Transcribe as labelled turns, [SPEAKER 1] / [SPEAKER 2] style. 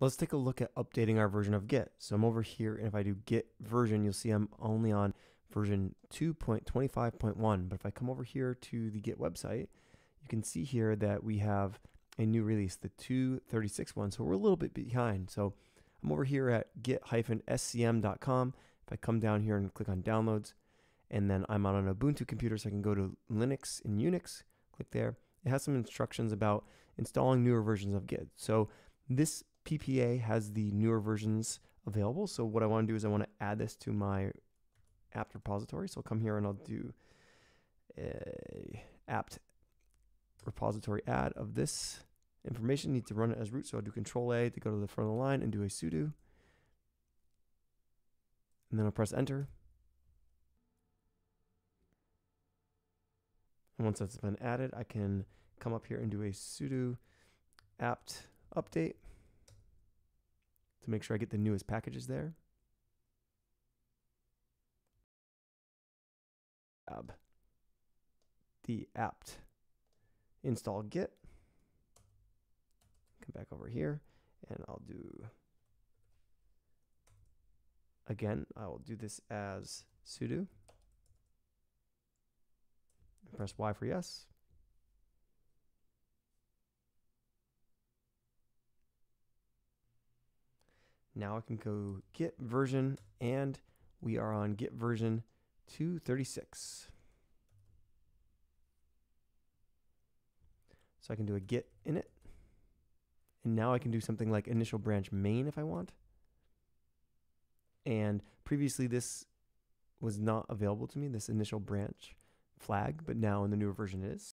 [SPEAKER 1] Let's take a look at updating our version of Git. So I'm over here, and if I do Git version, you'll see I'm only on version 2.25.1. But if I come over here to the Git website, you can see here that we have a new release, the 236 one. So we're a little bit behind. So I'm over here at git-scm.com. If I come down here and click on downloads, and then I'm on an Ubuntu computer, so I can go to Linux and Unix, click there. It has some instructions about installing newer versions of Git. So this PPA has the newer versions available. So what I want to do is I want to add this to my apt repository. So I'll come here and I'll do a apt repository add of this information. Need to run it as root. So I'll do control A to go to the front of the line and do a sudo. And then I'll press enter. And once that's been added, I can come up here and do a sudo apt update make sure I get the newest packages there. The apt install git. Come back over here and I'll do again, I will do this as sudo. Press Y for yes. Now I can go git version and we are on git version 236. So I can do a git init. And now I can do something like initial branch main if I want. And previously this was not available to me, this initial branch flag, but now in the newer version it is.